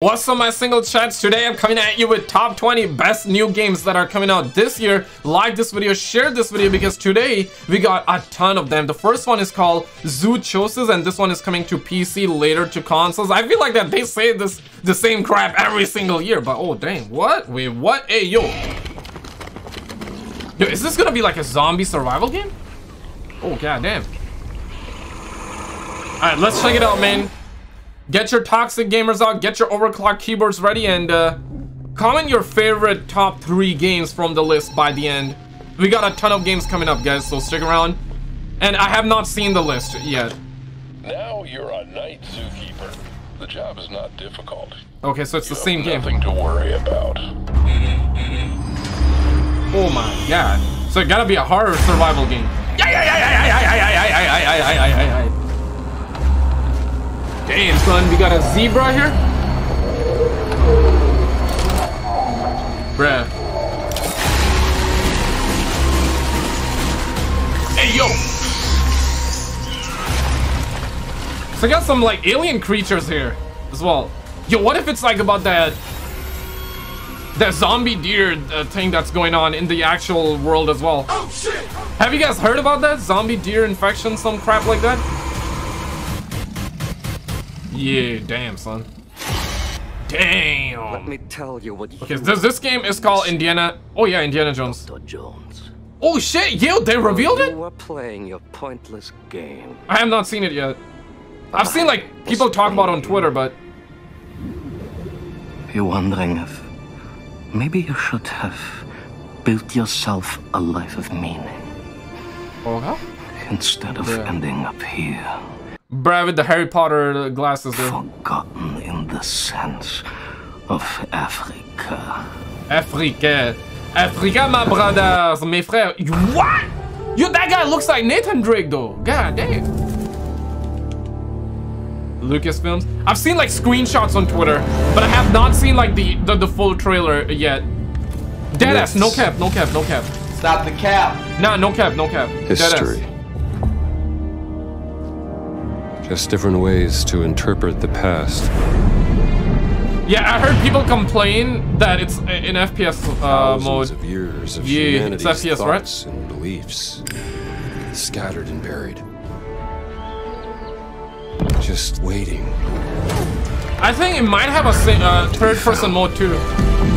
What's up my single chats? Today I'm coming at you with top 20 best new games that are coming out this year. Like this video, share this video because today we got a ton of them. The first one is called Zoochosis and this one is coming to PC later to consoles. I feel like that they say this the same crap every single year, but oh dang, what? Wait, what? Hey, yo. Yo, is this gonna be like a zombie survival game? Oh, god damn. Alright, let's check it out, man. Get your toxic gamers out, get your overclock keyboards ready, and uh, comment your favorite top three games from the list by the end. We got a ton of games coming up, guys, so stick around. And I have not seen the list yet. Now you're a night zookeeper. The job is not difficult. Okay, so it's You the same have game. Nothing to worry about. Oh my god. So it gotta be a horror survival game. Yeah, yeah, yeah, yeah, yeah, yeah, yeah, yeah, yeah, yeah, yeah, yeah, yeah. Damn, son, we got a zebra here? Bruh. Hey, yo! So I got some, like, alien creatures here as well. Yo, what if it's, like, about that that zombie deer uh, thing that's going on in the actual world as well. Oh shit! Have you guys heard about that? Zombie deer infection, some crap like that? Yeah, damn, son. Damn. Let me tell you what Okay, this, this game is called Indiana. Oh yeah, Indiana Jones. Dr. Jones. Oh shit, yo, they revealed it. You were playing your pointless game. I have not seen it yet. I've seen like people talk about it on Twitter, but You're wondering if maybe you should have built yourself a life of meaning oh hell? instead of Yeah. ending up here, Bruh with the Harry Potter glasses there. forgotten in the sense of Africa. Africa. Africa, my brothers, my frères. You, what? Yo, that guy looks like Nathan Drake, though. God damn. Lucasfilms. I've seen like screenshots on Twitter, but I have not seen like the the, the full trailer yet. Deadass, no cap, no cap, no cap. Stop the cap. Nah, no cap, no cap. History. Just different ways to interpret the past. Yeah, I heard people complain that it's in FPS uh, mode. of years of Yeah, it's FPS, right? and beliefs, scattered and buried. Just waiting. I think it might have a uh, third person mode too.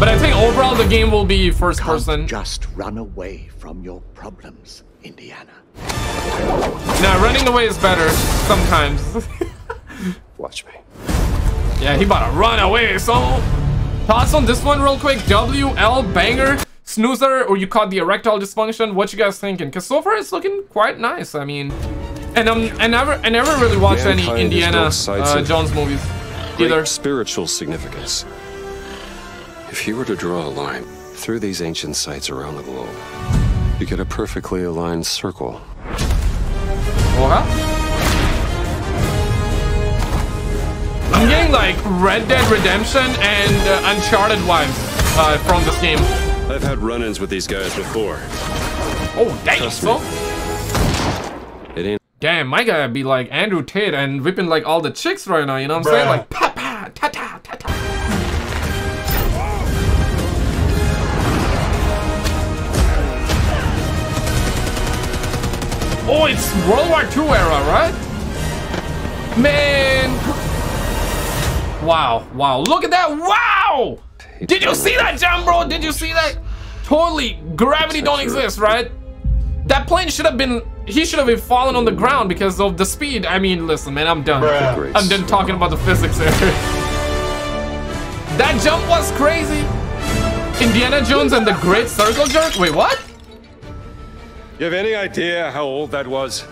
But I think overall the game will be first person. Can't just run away from your problems, Indiana. Now running away is better sometimes. Watch me. yeah, he about to run away. So thoughts on this one real quick? WL banger snoozer or you caught the erectile dysfunction? What you guys thinking? Cause so far it's looking quite nice. I mean, and um, I never, I never really watched any Mankind has Indiana uh, Jones movies either. spiritual significance. If you were to draw a line through these ancient sites around the globe, you get a perfectly aligned circle. Huh? I'm getting like Red Dead Redemption and uh, Uncharted vibes uh, from this game. I've had run-ins with these guys before. Oh, damn, Trust so. It ain't Damn, my guy be like Andrew Tate and whipping like all the chicks right now, you know what I'm saying? Like, pa Oh, it's World War II era, right? Man. Wow, wow, look at that, wow! Did you see that jump, bro? Did you see that? Totally, gravity don't exist, right? That plane should have been, he should have been falling on the ground because of the speed. I mean, listen, man, I'm done. Great I'm done talking about the physics here. that jump was crazy. Indiana Jones and the Great Circle Jerk? Wait, what? You have any idea how old that was?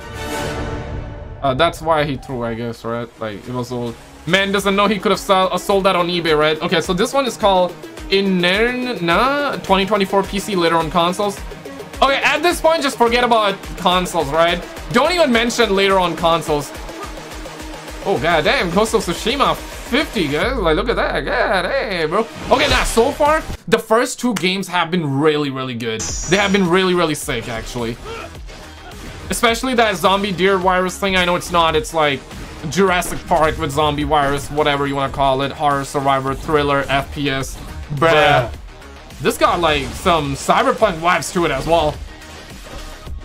Uh, that's why he threw, I guess, right? Like, it was old. Man doesn't know he could have sold, uh, sold that on eBay, right? Okay, so this one is called Enenra 2024 PC later on consoles. Okay, at this point, just forget about consoles, right? Don't even mention later on consoles. Oh, goddamn, Ghost of Tsushima 50, guys. Like, look at that. God, hey, bro. Okay, now, so far, the first two games have been really, really good. They have been really, really sick, actually. Especially that zombie deer virus thing. I know it's not. It's like Jurassic Park with zombie virus, whatever you want to call it, horror survivor, thriller, FPS. Bruh. This got like some cyberpunk vibes to it as well.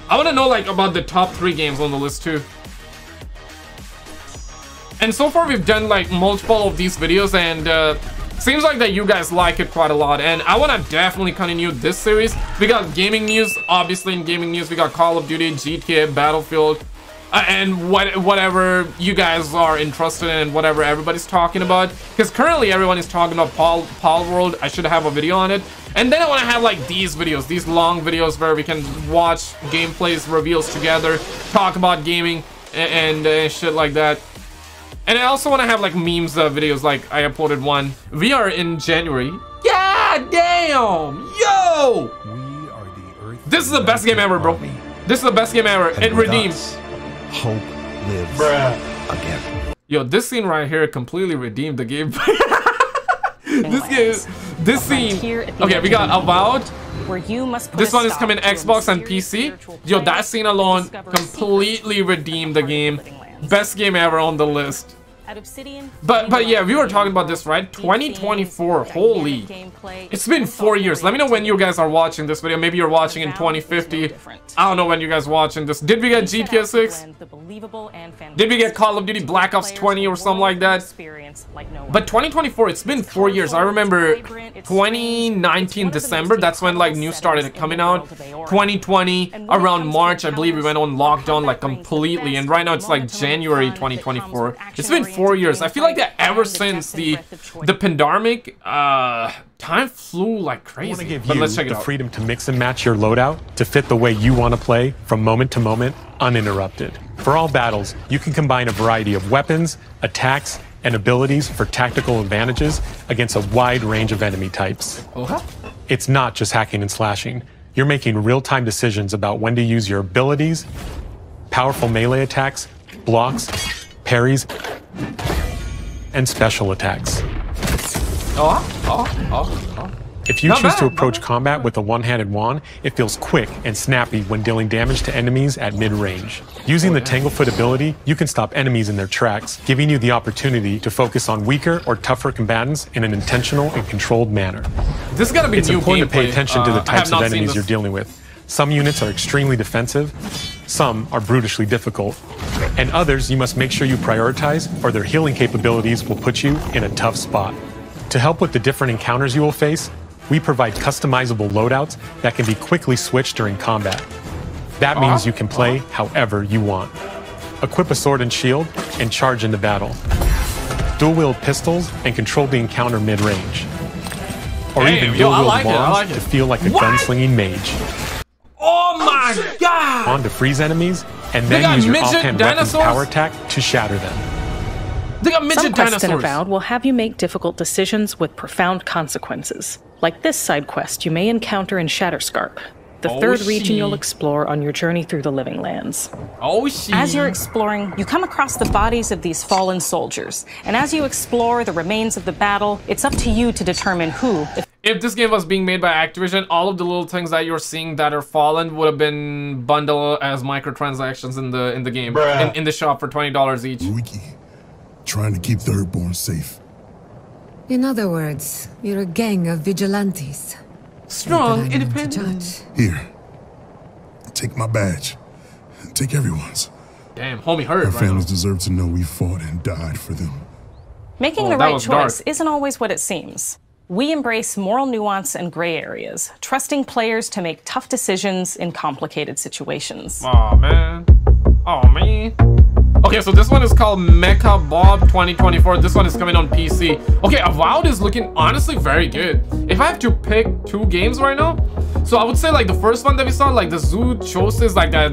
I want to know like about the top three games on the list too. And so far we've done like multiple of these videos and uh, seems like that you guys like it quite a lot and I want to definitely continue this series. We got gaming news, obviously in gaming news we got Call of Duty, GTA, Battlefield, uh, and what whatever you guys are interested in and whatever everybody's talking about. Because currently everyone is talking about Palworld. I should have a video on it. And then I want to have like these videos, these long videos where we can watch gameplays, reveals together, talk about gaming and, and uh, shit like that. And I also want to have like memes uh, videos like I uploaded one. We are in January. God damn! Yo! We are the Earth. This is the best game ever, bro. This is the best game ever. And It redeems. us, Hope lives again. Yo, this scene right here completely redeemed the game. this game, this scene. Okay, we got Avowed. where you must This one is coming Xbox and PC. Yo, that scene alone completely redeemed the of game. Best game ever on the list. At Obsidian, But but yeah, we were talking about this, right? 2024. Holy. gameplay, It's been four years. Let me know when you guys are watching this video. Maybe you're watching in Avowed is no 2050. I don't know when you guys watching this. Did we get GTA to 6? blend the believable and Did we get Call of Duty Black Ops 20 or something like that? experience like no But 2024, it's been four years. I remember 2019 December, that's when like news started coming out. 2020, around March, I believe we went on lockdown like completely. And right now it's like January 2024. It's been four years. I feel like that ever since the the pandemic, uh, time flew like crazy. want give But you let's check it the out. freedom to mix and match your loadout to fit the way you want to play from moment to moment, uninterrupted. For all battles, you can combine a variety of weapons, attacks, and abilities for tactical advantages against a wide range of enemy types. Uh-huh. It's not just hacking and slashing. You're making real-time decisions about when to use your abilities, powerful melee attacks, blocks, parries, and special attacks. Oh, oh, oh, oh. If you Not choose bad, to approach combat with a one-handed wand, it feels quick and snappy when dealing damage to enemies at mid-range. Using the Tanglefoot ability, you can stop enemies in their tracks, giving you the opportunity to focus on weaker or tougher combatants in an intentional and controlled manner. This is gonna be It's important to pay attention to Uh, the have types of enemies you're dealing with. Some units are extremely defensive, some are brutishly difficult, and others you must make sure you prioritize or their healing capabilities will put you in a tough spot. To help with the different encounters you will face, we provide customizable loadouts that can be quickly switched during combat. That means you can play however you want. Equip a sword and shield and charge into battle. Dual wield pistols and control the encounter mid range. Or Damn, even dual wield like wands like to feel like a What? gunslinging mage. My god! On to freeze enemies, and then use your midget offhand weapons power attack to shatter them. They got midget Some quests in dinosaurs. Avowed will have you make difficult decisions with profound consequences. Like this side quest you may encounter in Shatterscarp, the Oh, third region you'll explore on your journey through the Living Lands. Oh shit. As you're exploring, you come across the bodies of these fallen soldiers. And as you explore the remains of the battle, it's up to you to determine who, if if this game was being made by Activision, all of the little things that you're seeing that are fallen would have been bundled as microtransactions in the in the game in, in the shop for twenty dollars each. Wiki. Trying to keep Thirdborn safe. In other words, you're a gang of vigilantes. Strong, Not that I'm independent. Here. Take my badge. Take everyone's. Damn, homie hurt Our right families now. deserve to know we fought and died for them. making Oh, the right was dark. choice isn't always what it seems. We embrace moral nuance and gray areas, trusting players to make tough decisions in complicated situations. Oh man. Oh man. Okay, so this one is called Mechabop 2024. This one is coming on PC. Okay, Avowed is looking honestly very good. If I have to pick two games right now, so I would say like the first one that we saw, like the Zoochosis, like that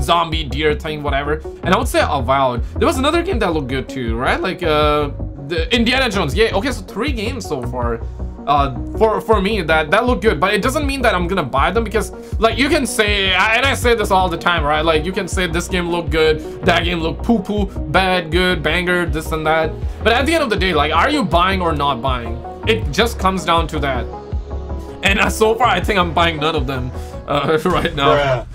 zombie deer thing, whatever. And I would say Avowed. There was another game that looked good too, right? Like uh, the Indiana Jones. Yeah. Okay, so three games so far uh for for me that that look good but it doesn't mean that i'm gonna buy them because like you can say and i say this all the time right like you can say this game look good that game look poo poo bad good banger this and that but at the end of the day like are you buying or not buying it just comes down to that and uh, so far i think i'm buying none of them uh, right now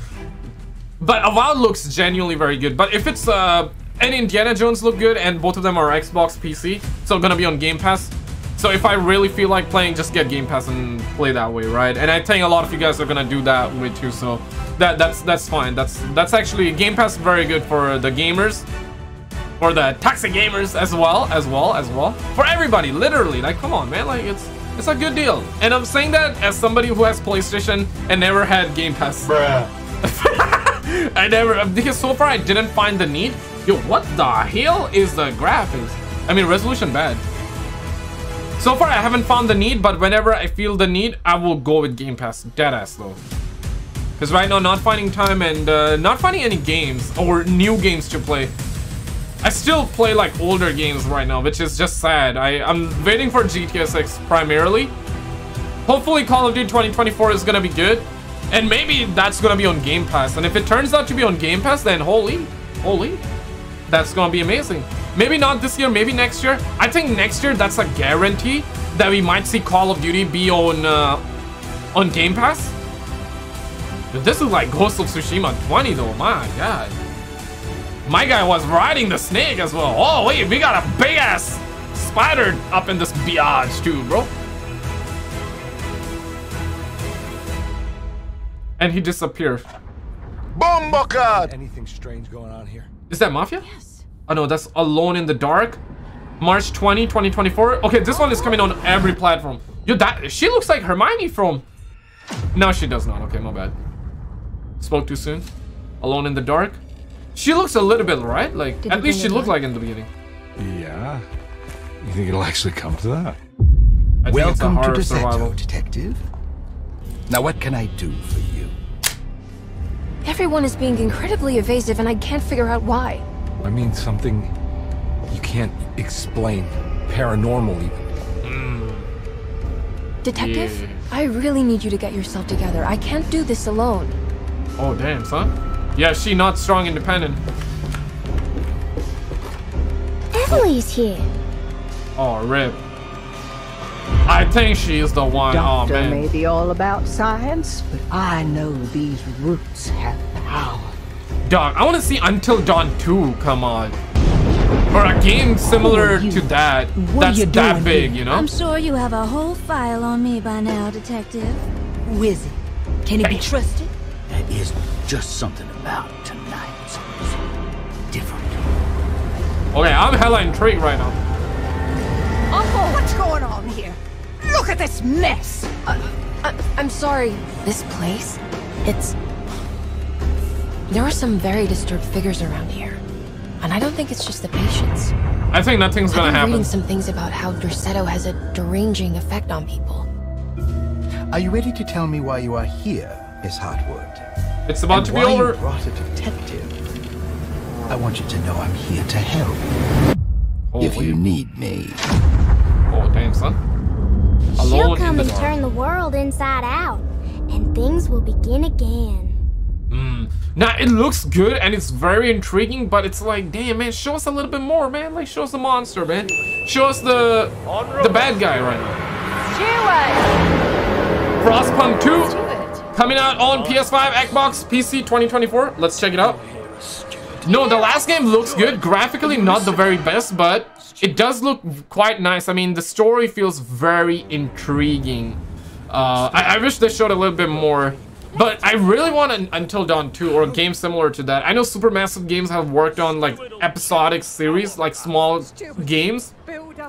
but Avowed looks genuinely very good. But if it's uh and Indiana Jones look good, and both of them are Xbox PC, so gonna be on Game Pass. So if I really feel like playing, just get Game Pass and play that way, right? And I think a lot of you guys are gonna do that way too, so that that's that's fine. That's that's actually Game Pass very good for the gamers, for the toxic gamers as well, as well, as well. For everybody, literally. Like, come on, man. Like, it's it's a good deal. And I'm saying that as somebody who has PlayStation and never had Game Pass. Bruh. I never because so far I didn't find the need. Yo, what the hell is the graphics? I mean, resolution bad. So far I haven't found the need, but whenever I feel the need, I will go with Game Pass. Deadass though. Because right now, not finding time and uh, not finding any games or new games to play. I still play like older games right now, which is just sad. I, I'm waiting for GTA 6 primarily. Hopefully Call of Duty 2024 is gonna be good. And maybe that's gonna be on Game Pass. And if it turns out to be on Game Pass, then holy, holy, that's gonna be amazing. Maybe not this year, maybe next year. I think next year that's a guarantee that we might see Call of Duty be on uh, on Game Pass. This is like Ghost of Tsushima 20 though, my god. My guy was riding the snake as well. Oh wait, we got a big ass spider up in this biatch too, bro. And he disappeared. Bombocard! Anything strange going on here? Is that Mafia? Yes. Oh no, that's Alone in the Dark. March 20, 2024. Okay, this one is coming on every platform. Yo, that she looks like Hermione from... No, she does not. Okay, my bad. Spoke too soon. Alone in the Dark. She looks a little bit, right? Like, Did at least she looked up? like in the beginning. Yeah. You think it'll actually come to that? I think it's a Welcome to horror Derceto, survival. detective. Now, what can I do for you? Everyone is being incredibly evasive, and I can't figure out why. I mean something you can't explain. Paranormal, even. Hmm. Detective, Yeah. I really need you to get yourself together. I can't do this alone. Oh, damn, son. Yeah, she not strong independent. Emily's here. Oh, rip. I think she is the one. Oh, Doctor man. may be all about science, but I know these roots have power. Dog, I want to see Until Dawn 2 come on. Or a game similar to that. That's that big, you know? I'm sure you have a whole file on me by now, Detective. Who is it? Can he be trusted? There is just something about tonight. Different. Okay, I'm hella intrigued right now. Uncle, what's going on here? Look at this mess! I, I'm sorry. This place? It's. There are some very disturbed figures around here. And I don't think it's just the patients. I think nothing's I've gonna been happen. reading some things about how Derceto has a deranging effect on people. Are you ready to tell me why you are here, Miss Hartwood? It's about And to be why you over. brought a detective? I want you to know I'm here to help. If you need me. Oh, damn, son. She'll come the and dark. turn the world inside out, and things will begin again. Mm. Now, it looks good and it's very intriguing, but it's like, damn, man, show us a little bit more, man. Like, show us the monster, man. Show us the the bad guy right now. Frostpunk 2 coming out on PS5, Xbox, PC 2024. Let's check it out. No, the last game looks good. Graphically, not the very best, but it does look quite nice. I mean, the story feels very intriguing. Uh, I, I wish they showed a little bit more. But I really want an Until Dawn 2 or a game similar to that. I know Supermassive Games have worked on like episodic series, like small games.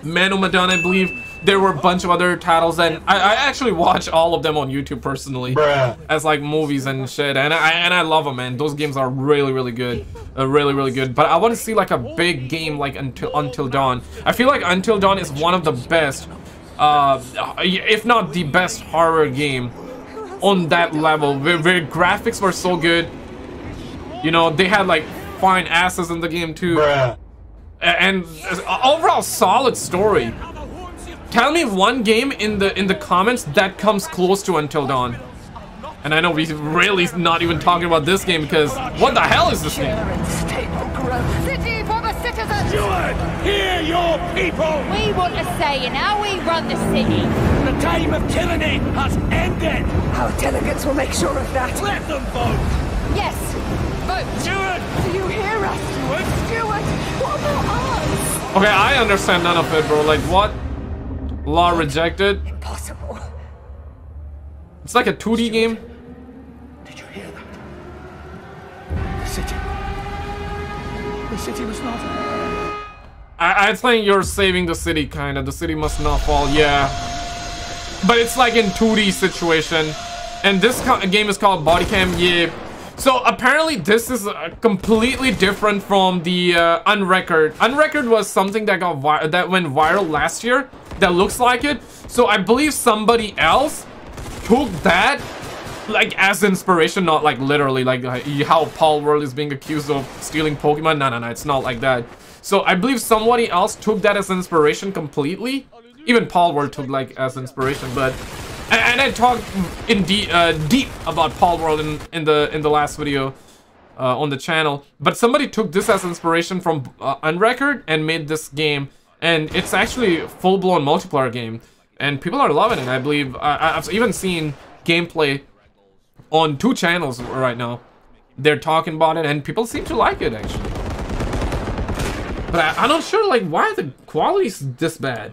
Man of Medan, I believe. There were a bunch of other titles, and I, I actually watch all of them on YouTube personally, Bruh. as like movies and shit. And I and I love them, man. Those games are really, really good, uh, really, really good. But I want to see like a big game like Until Until Dawn. I feel like Until Dawn is one of the best, uh, if not the best horror game on that level, where, where graphics were so good. You know, they had like fine asses in the game too. A- And uh, overall solid story. Tell me one game in the in the comments that comes close to Until Dawn. And I know we're really not even talking about this game because what the hell is this game? Steward, hear your people! We want a say in how we run the city. The time of tyranny has ended! Our delegates will make sure of that. Let them vote! Yes! Vote! Steward! Do you hear us? Steward! Steward! What about us? Okay, I understand none of it, bro. Like, what? Law rejected? Impossible. It's like a 2D game. Did you hear that? The city. The city was not. I, I think you're saving the city, kinda. The city must not fall, yeah. But it's like in 2D situation. And this game is called Bodycam, yeah. So apparently this is uh, completely different from the uh, Unrecord. Unrecord was something that got that went viral last year that looks like it. So I believe somebody else took that like as inspiration, not like literally like how Palworld is being accused of stealing Pokemon. No, no, no, it's not like that. So I believe somebody else took that as inspiration completely. Even Palworld took like as inspiration, but and, I talked in deep, uh, deep about Palworld in in the in the last video uh, on the channel. But somebody took this as inspiration from uh, Unrecord and made this game, and it's actually full-blown multiplayer game, and people are loving it. I believe I, I've even seen gameplay on two channels right now. They're talking about it, and people seem to like it actually. But I, I'm not sure, like, why the quality's this bad.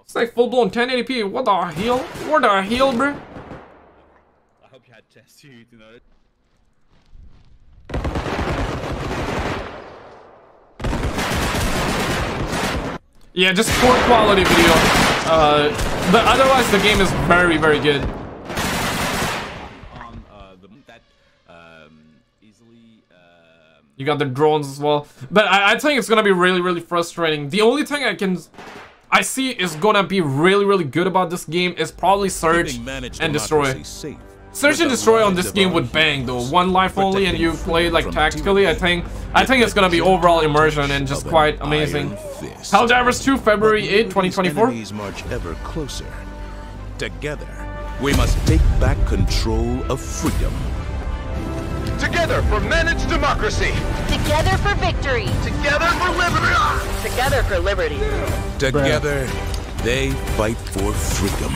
It's like full-blown 1080p. What the hell? What the hell, bro? I hope you had chest you know. Yeah, just poor quality video. Uh, but otherwise, the game is very, very good. You got the drones as well. But I, I think it's gonna be really, really frustrating. The only thing I can... I see is gonna be really, really good about this game is probably Search and Destroy. Search and Destroy on this game would bang though. One life only and you play like tactically, I think I think it's gonna be overall immersion and just quite amazing. Helldivers 2, February 8, 2024. Enemies march ever closer. Together, we must take back control of freedom. Together for managed democracy. Together for victory. Together for liberty. Together for liberty. Together, they fight for freedom.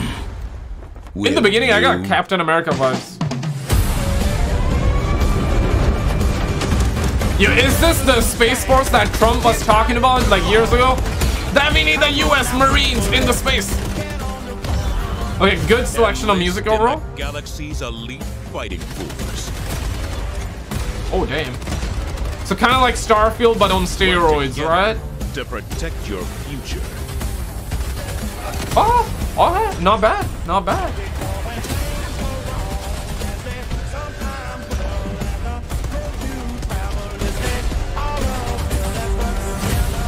In the beginning, I got Captain America vibes. Yo, is this the Space Force that Trump was talking about like years ago? That we need the US Marines in the space. Okay, good selection of music overall. Galaxy's elite fighting force. Oh, damn. So kind of like Starfield, but on steroids, right? To protect your future. Oh, oh, not bad, not bad.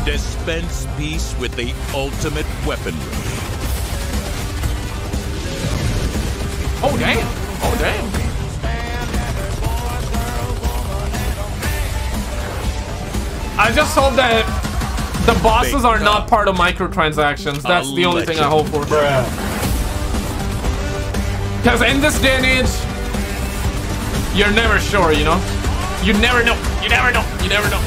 Dispense peace with the ultimate weaponry. Oh, damn. Oh, damn. I just hope that the bosses are not part of microtransactions. That's the only thing I hope for. Because in this day and age, you're never sure, you know? You never know. You never know. You never know.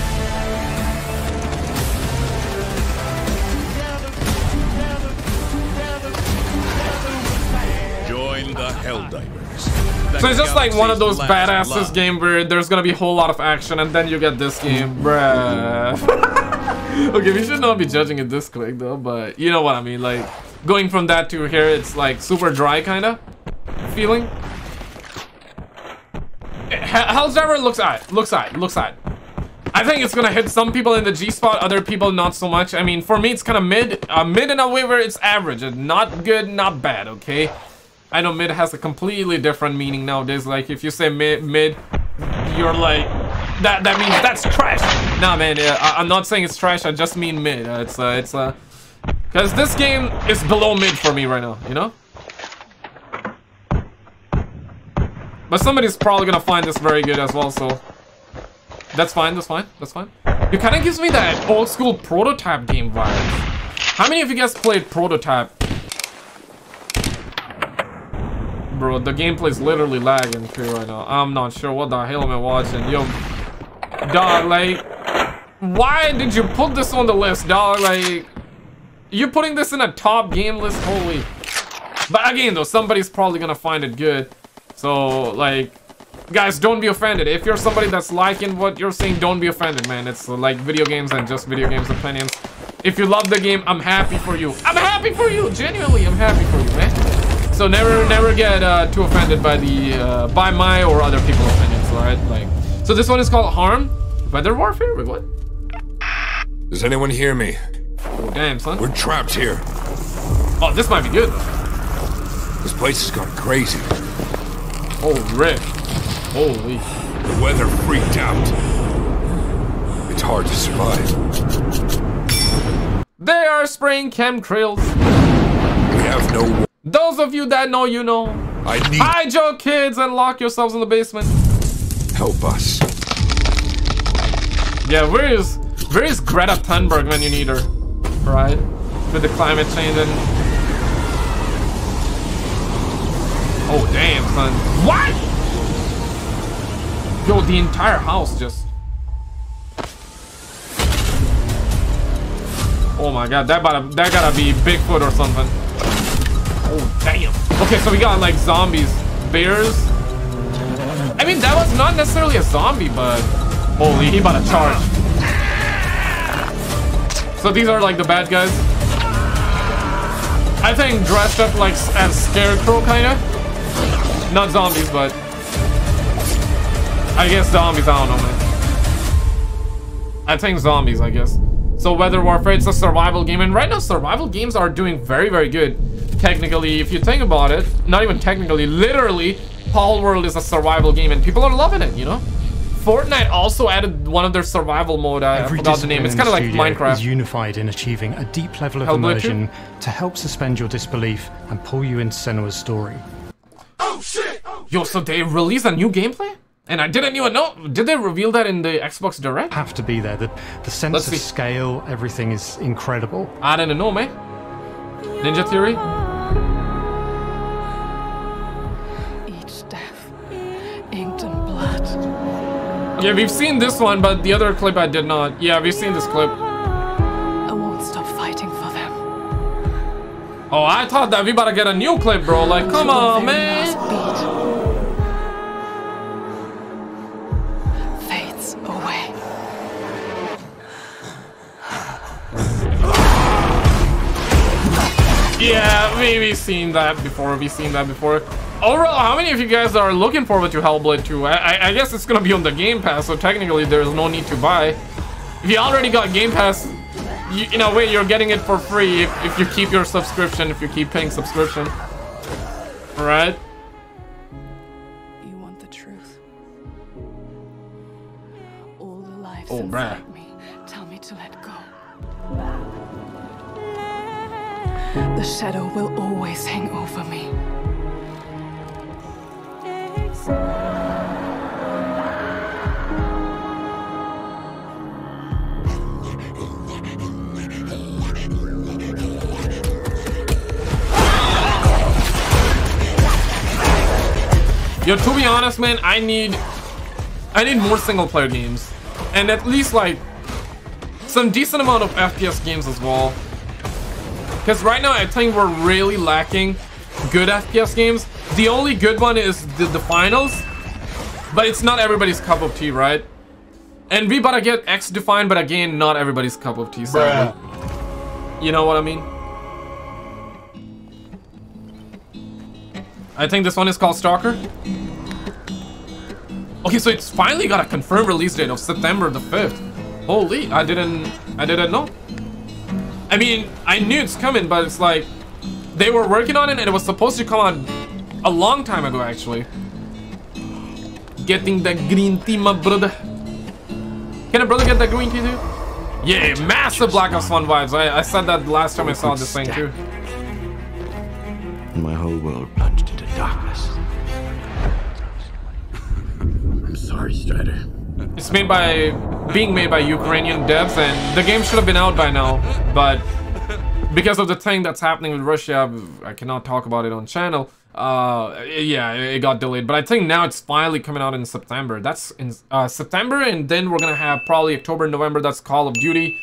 So it's just like one of those badasses game where there's gonna be a whole lot of action and then you get this game, bruh. okay, we should not be judging it this quick though, but you know what I mean, like going from that to here, it's like super dry kinda feeling. Helldiver looks at, looks at, looks at. I think it's gonna hit some people in the G spot, other people not so much. I mean, for me, it's kind of mid, uh, mid in a way where it's average, not good, not bad, okay? I know mid has a completely different meaning nowadays. Like if you say mid, mid, you're like that. That means that's trash. Nah, man. I, am not saying it's trash. I just mean mid. Uh, it's uh, it's uh, because this game is below mid for me right now. You know. But somebody's probably gonna find this very good as well. So that's fine. That's fine. That's fine. It kind of gives me that old school prototype game vibe. How many of you guys played prototype? Bro, the gameplay's literally lagging too right now. I'm not sure what the hell am I watching. Yo, dog, like, why did you put this on the list, dog? Like, you're putting this in a top game list? Holy. But again, though, somebody's probably gonna find it good. So, like, guys, don't be offended. If you're somebody that's liking what you're saying, don't be offended, man. It's uh, like video games and just video games opinions. If you love the game, I'm happy for you. I'm happy for you. Genuinely, I'm happy for you, man. So never, never get uh, too offended by the uh, by my or other people's opinions, all right? Like, so this one is called Harm, Weather Warfare. Wait, what? Does anyone hear me? Oh, damn, son. We're trapped here. Oh, this might be good. This place has gone crazy. Oh, Rick. Holy. The weather freaked out. It's hard to survive. They are spraying chemtrails. We have no. Those of you that know, you know. I need. Hide your kids and lock yourselves in the basement. Help us. Yeah, where is where is Greta Thunberg when you need her? Right? With the climate change and Oh damn son. What? Yo, the entire house just Oh my god, that gotta that gotta be Bigfoot or something. Oh damn. Okay, so we got like zombies, bears. I mean that was not necessarily a zombie, but holy he about to charge. So these are like the bad guys. I think dressed up like as scarecrow kinda. Not zombies, but I guess zombies, I don't know man. I think zombies, I guess. So Weather Warfare, it's a survival game, and right now survival games are doing very, very good. Technically, if you think about it, not even technically, literally, Palworld is a survival game, and people are loving it, you know? Fortnite also added one of their survival mode, I Every forgot the name, it's kind of like studio Minecraft. is unified in achieving a deep level of Hellblade immersion to help suspend your disbelief and pull you into Senua's story. Oh shit! Oh, Yo, so they released a new gameplay? And I didn't even know. Did they reveal that in the Xbox Direct? Have to be there. The, the sense Let's of see. scale, everything is incredible. I didn't know, man. Ninja Theory? Yeah, we've seen this one, but the other clip I did not. Yeah, we've seen this clip. I won't stop fighting for them. Oh, I thought that we about to get a new clip, bro. Like, come on, man. Fades away. Yeah, we, we've seen that before. We've seen that before. Overall, how many of you guys are looking forward to Hellblade 2? I, I, I guess it's gonna be on the Game Pass, so technically there's no need to buy. If you already got Game Pass, you, in a way you're getting it for free if, if you keep your subscription, if you keep paying subscription. Alright? You want the truth. All the lives Oh, bruh. inside me tell me to let go. The shadow will always hang over me. Yo, to be honest, man, I need I need more single player games. And at least like some decent amount of FPS games as well. Because right now I think we're really lacking good FPS games. The only good one is the, the finals. But it's not everybody's cup of tea, right? And we better get XDefiant, but again, not everybody's cup of tea, sadly. You know what I mean? I think this one is called Stalker. Okay, so it's finally got a confirmed release date of September the 5th. Holy, I didn't I didn't know. I mean, I knew it's coming, but it's like they were working on it and it was supposed to come out a long time ago actually. Getting that green tea, my brother. Can a brother get that green tea too? Yeah, massive Black Ops 1 vibes. I, I said that last time I saw this thing too. And my whole world plunged into darkness. I'm sorry, Strider. It's made by, being made by Ukrainian devs, and the game should have been out by now, but because of the thing that's happening with Russia, I cannot talk about it on channel. Uh, yeah, it got delayed, but I think now it's finally coming out in September. That's in uh, September, and then we're gonna have probably October, November. That's Call of Duty.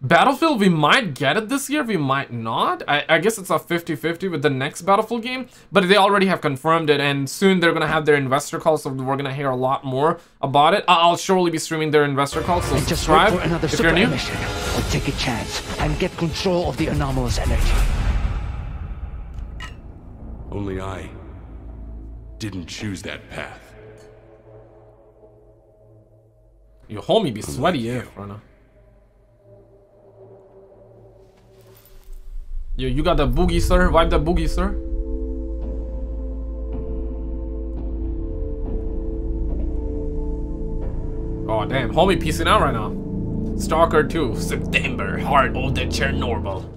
Battlefield, we might get it this year, we might not. I, I guess it's a 50-50 with the next Battlefield game, but they already have confirmed it, and soon they're gonna have their investor call, so we're gonna hear a lot more about it. I'll surely be streaming their investor call, so Just subscribe for another if super you're new. emission, or take a chance and get control of the anomalous energy. Only I didn't choose that path. Your homie be sweaty AF right now. Yo, you got the boogie, sir? Wipe the boogie, sir? Oh, damn. Homie piecing out right now. Stalker 2, September, Heart of the Chernobyl.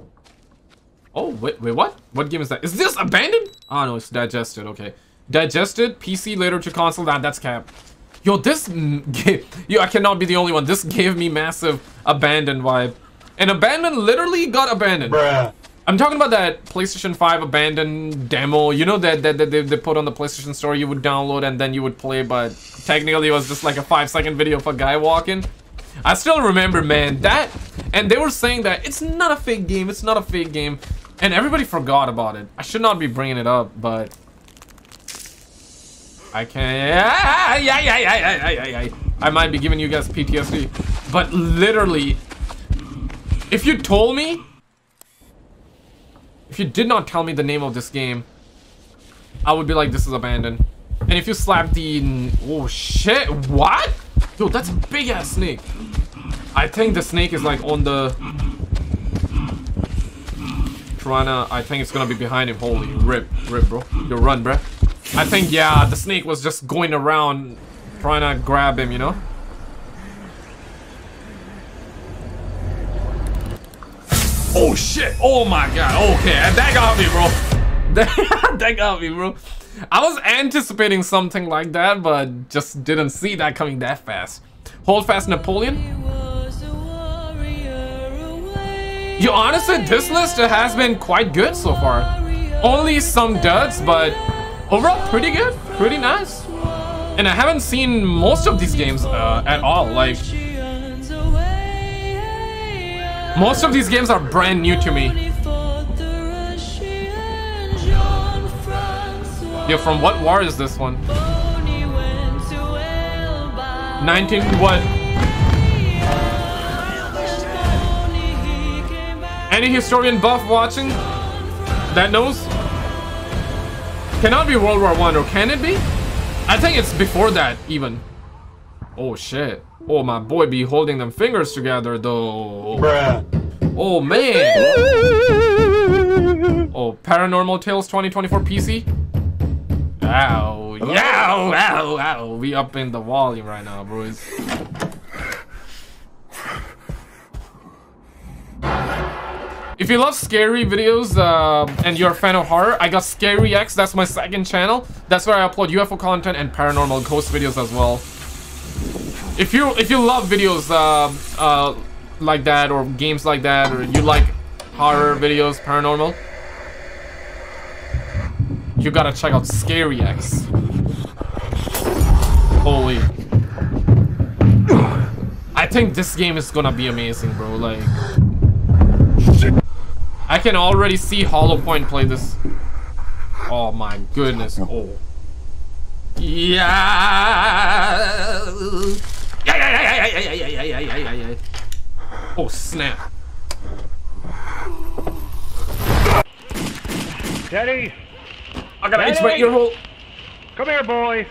Oh, wait, wait, what? What game is that? Is this Abandoned? Oh, no, it's Digested, okay. Digested, PC, later to console, that, that's cap. Yo, this game, yo, I cannot be the only one. This gave me massive Abandoned vibe. And Abandoned literally got abandoned. Bruh. I'm talking about that PlayStation 5 abandoned demo. You know that, that, that they, they put on the PlayStation Store you would download and then you would play, but technically it was just like a 5 second video of a guy walking. I still remember, man, that... And they were saying that it's not a fake game, it's not a fake game. And everybody forgot about it. I should not be bringing it up, but... I can... Yeah, yeah, yeah, yeah, yeah. I might be giving you guys PTSD. But literally... If you told me if you did not tell me the name of this game, I would be like, this is abandoned. And if you slap the... Oh, shit. What? Yo, that's a big-ass snake. I think the snake is, like, on the... To... I think it's gonna be behind him. Holy rip. Rip, bro. Yo, run, bro. I think, yeah, the snake was just going around trying to grab him, you know? Oh shit! Oh my god! Okay, that got me, bro. That, that got me, bro. I was anticipating something like that, but just didn't see that coming that fast. Hold fast, Napoleon. Yo, honestly, this list has been quite good so far. Only some duds, but overall pretty good, pretty nice. And I haven't seen most of these games uh, at all. Like, most of these games are brand new to me. Yo, from what war is this one? 19 what? Any historian buff watching that knows? Cannot be World War One, or can it be? I think it's before that, even. Oh shit. Oh, my boy be holding them fingers together, though. Bruh. Oh, man. Oh, Paranormal Tales 2024 PC? Ow. Yow, ow, ow. We up in the volume right now, boys. If you love scary videos uh, and you're a fan of horror, I got ScaryAxe. That's my second channel. That's where I upload UFO content and paranormal ghost videos as well. If you if you love videos uh, uh, like that or games like that or you like horror videos, paranormal, you gotta check out ScaryAxe. Holy. I think this game is gonna be amazing, bro. Like, I can already see Hollow Point play this. Oh my goodness. Oh. Yeah. Yeah, yeah, yeah, yeah, yeah, yeah, yeah, yeah, yeah, yeah, yeah. Oh, snap. Teddy! I gotta itch Teddy! my ear hole. Come here, boy!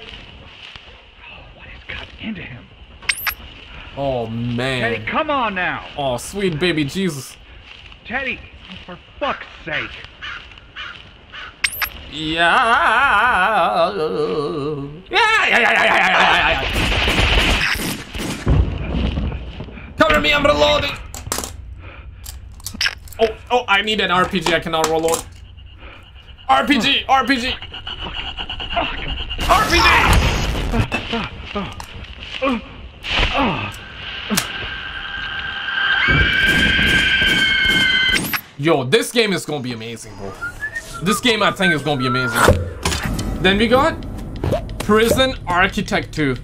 Oh, what has got into him? Oh, man. Teddy, come on now! Oh, sweet baby Jesus. Teddy, for fuck's sake! Yeah. Yeah, yeah, yeah, yeah, yeah, yeah, yeah. Cover me, I'm reloading. Oh, oh, I need an RPG. I cannot reload. RPG, RPG. RPG. Yo, this game is gonna be amazing, bro. This game, I think, is gonna be amazing. Then we got Prison Architect 2.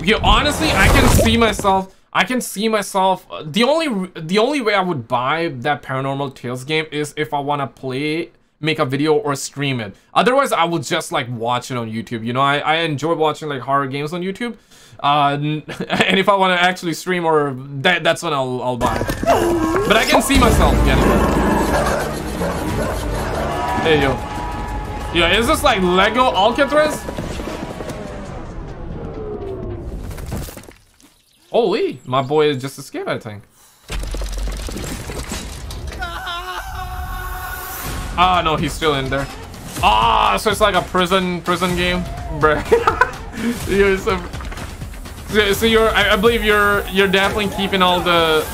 Okay, honestly, I can see myself I can see myself. The only the only way I would buy that Paranormal Tales game is if I want to play, make a video or stream it. Otherwise, I would just like watch it on YouTube. You know, I, I enjoy watching like horror games on YouTube. Uh, and if I want to actually stream or that that's when I'll I'll buy. But I can see myself getting it. Hey yo, yeah, is this like Lego Alcatraz? Holy, my boy is just escaped, I think. Ah, no, he's still in there. Ah, so it's like a prison prison game, bruh. so, so you're, I, I believe you're you're definitely keeping all the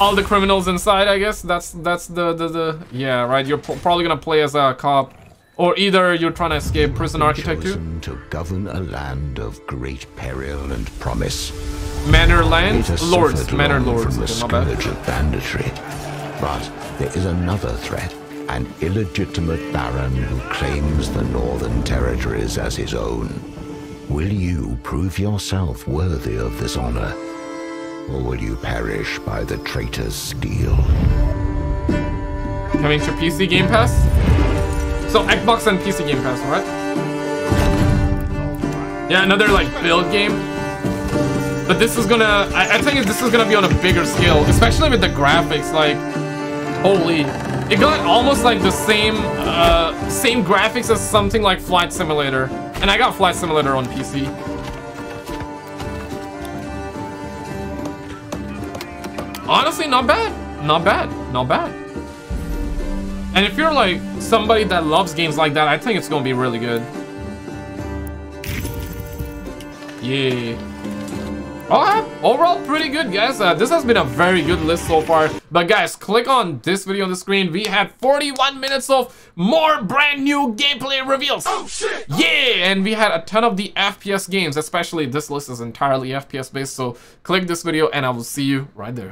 all the criminals inside. I guess that's that's the the, the yeah right. You're probably gonna play as a cop. Or either you're trying to escape Prison Architect 2? to govern a land of great peril and promise. Manor land? Lords. Manor lords. From the scourge of banditry. But there is another threat. An illegitimate baron who claims the northern territories as his own. Will you prove yourself worthy of this honor? Or will you perish by the traitor's steel? Coming to PC Game Pass? So Xbox and PC Game Pass, right? Yeah, another like build game. But this is gonna, I, I think this is gonna be on a bigger scale, especially with the graphics. Like, holy, it got almost like the same, uh, same graphics as something like Flight Simulator, and I got Flight Simulator on PC. Honestly, not bad, not bad, not bad. And if you're like somebody that loves games like that, I think it's gonna be really good. Yeah. Alright, overall pretty good guys. Uh, this has been a very good list so far. But guys, click on this video on the screen. We had 41 minutes of more brand new gameplay reveals. Oh shit! Yeah, and we had a ton of the FPS games, especially this list is entirely FPS based. So click this video and I will see you right there.